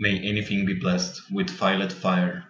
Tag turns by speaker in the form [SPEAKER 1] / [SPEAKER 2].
[SPEAKER 1] May anything be blessed with violet fire.